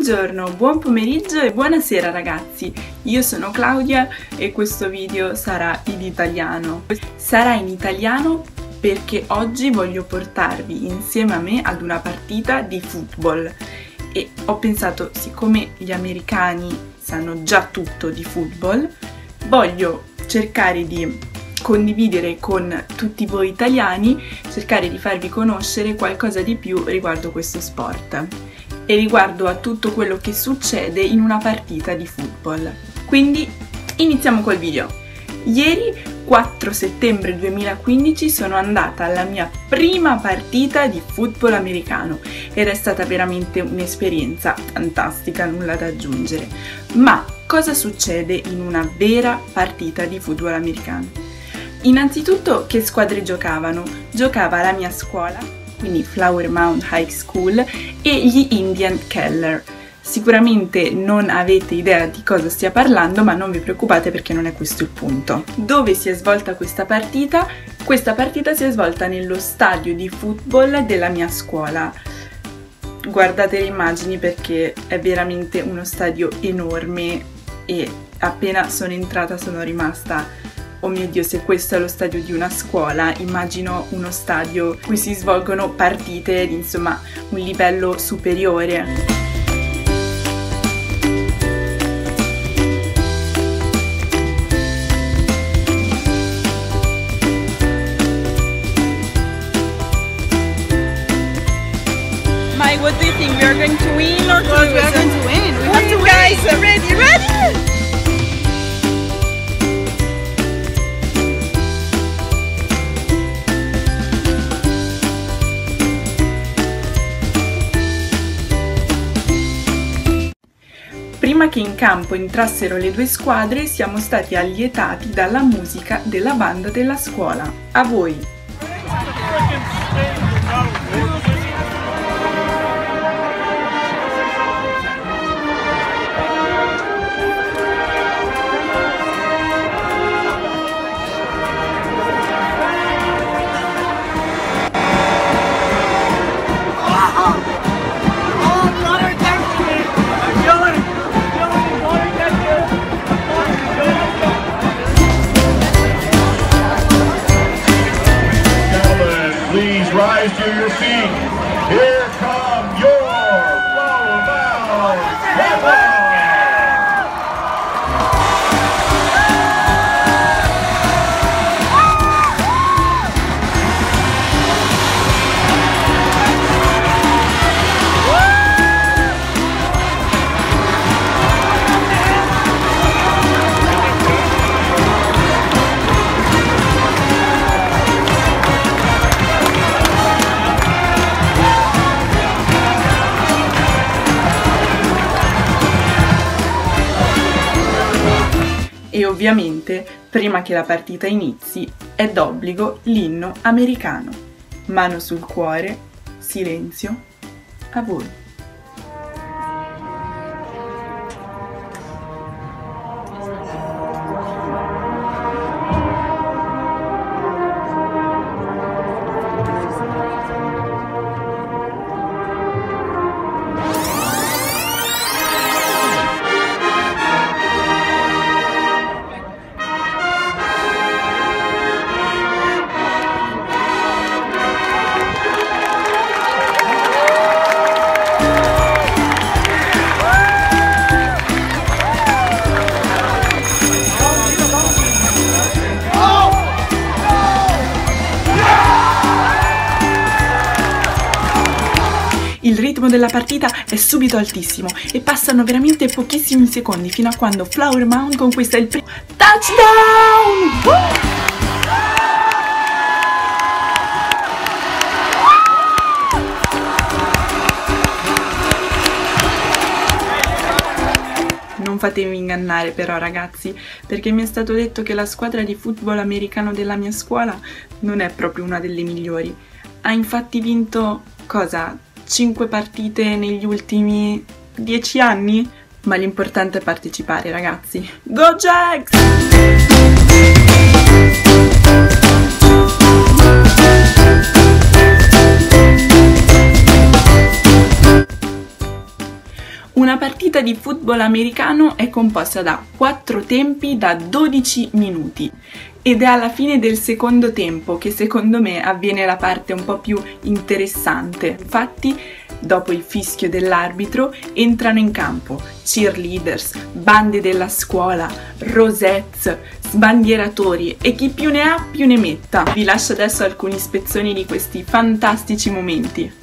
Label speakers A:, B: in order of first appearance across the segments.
A: Buongiorno, buon pomeriggio e buonasera ragazzi, io sono Claudia e questo video sarà in italiano. Sarà in italiano perché oggi voglio portarvi insieme a me ad una partita di football. E ho pensato, siccome gli americani sanno già tutto di football, voglio cercare di condividere con tutti voi italiani, cercare di farvi conoscere qualcosa di più riguardo questo sport e riguardo a tutto quello che succede in una partita di football. Quindi iniziamo col video. Ieri 4 settembre 2015 sono andata alla mia prima partita di football americano ed è stata veramente un'esperienza fantastica, nulla da aggiungere. Ma cosa succede in una vera partita di football americano? Innanzitutto che squadre giocavano? Giocava la mia scuola, quindi Flower Mound High School, e gli Indian Keller. Sicuramente non avete idea di cosa stia parlando, ma non vi preoccupate perché non è questo il punto. Dove si è svolta questa partita? Questa partita si è svolta nello stadio di football della mia scuola. Guardate le immagini perché è veramente uno stadio enorme e appena sono entrata sono rimasta oh mio dio, se questo è lo stadio di una scuola, immagino uno stadio in cui si svolgono partite insomma un livello superiore. Prima che in campo entrassero le due squadre siamo stati allietati dalla musica della banda della scuola. A voi!
B: Here come your
A: ovviamente, prima che la partita inizi, è d'obbligo l'inno americano. Mano sul cuore, silenzio, a voi. Ritmo della partita è subito altissimo e passano veramente pochissimi secondi fino a quando Flower Mound conquista il primo touchdown! Non fatevi ingannare però ragazzi, perché mi è stato detto che la squadra di football americano della mia scuola non è proprio una delle migliori. Ha infatti vinto cosa? 5 partite negli ultimi 10 anni? Ma l'importante è partecipare, ragazzi. Go Jags! Una partita di football americano è composta da 4 tempi da 12 minuti ed è alla fine del secondo tempo che secondo me avviene la parte un po' più interessante. Infatti, dopo il fischio dell'arbitro, entrano in campo cheerleaders, bande della scuola, rosettes, sbandieratori e chi più ne ha più ne metta. Vi lascio adesso alcuni spezzoni di questi fantastici momenti.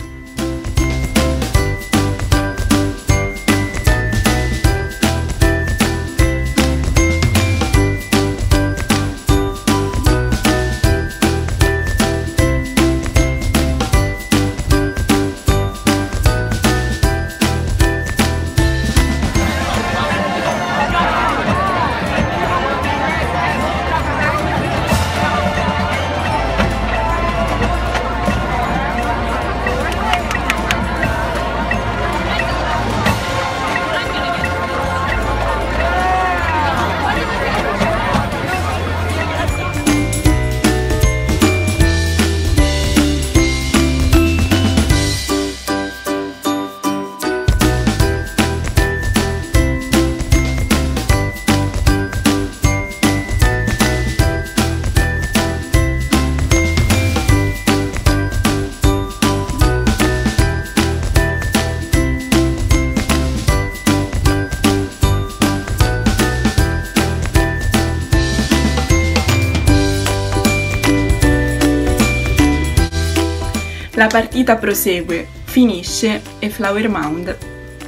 A: La partita prosegue, finisce e Flower Mound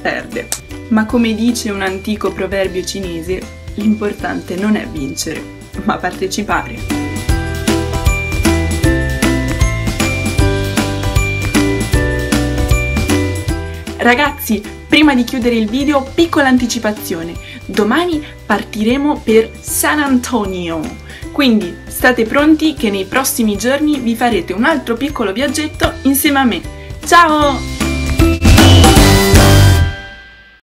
A: perde. Ma come dice un antico proverbio cinese, l'importante non è vincere, ma partecipare. Ragazzi, prima di chiudere il video, piccola anticipazione. Domani partiremo per San Antonio quindi state pronti che nei prossimi giorni vi farete un altro piccolo viaggetto insieme a me. Ciao!